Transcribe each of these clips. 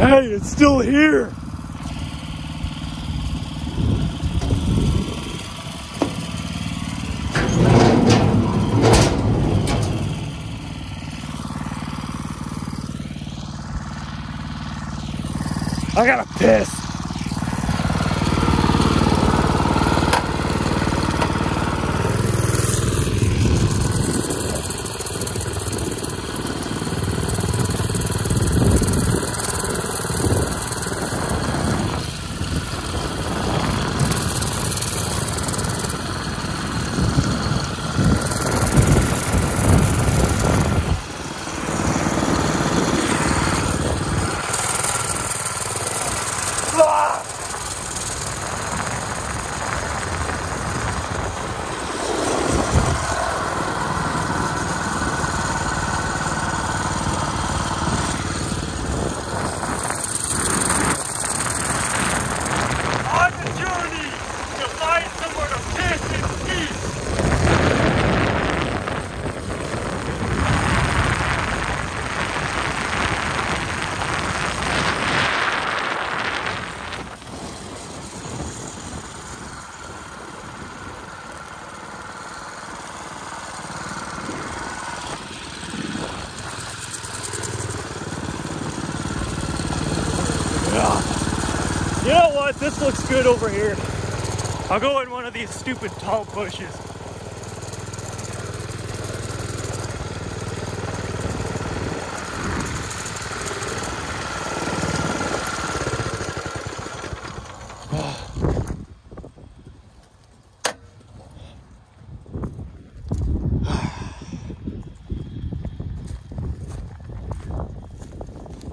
Hey, it's still here. I gotta piss. Know what? This looks good over here. I'll go in one of these stupid tall bushes.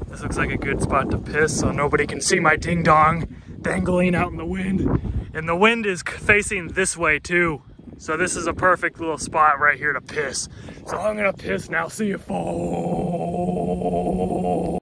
This looks like a good spot to piss so nobody can see my ding dong dangling out in the wind. And the wind is facing this way too. So this is a perfect little spot right here to piss. So I'm gonna piss now. See you, folks.